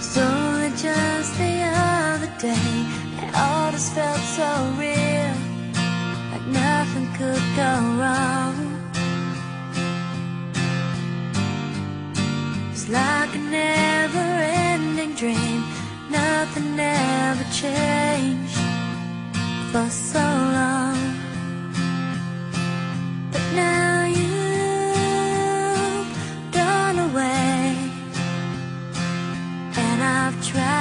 was only just the other day, and all this felt so real, like nothing could go wrong. It's like a never-ending dream, nothing ever changed for so and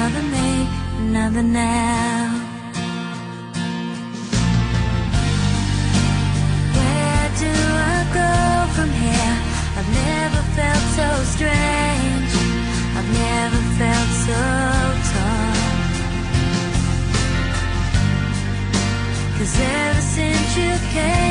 another me, another now. Where do I go from here? I've never felt so strange. I've never felt so tall. Cause ever since you came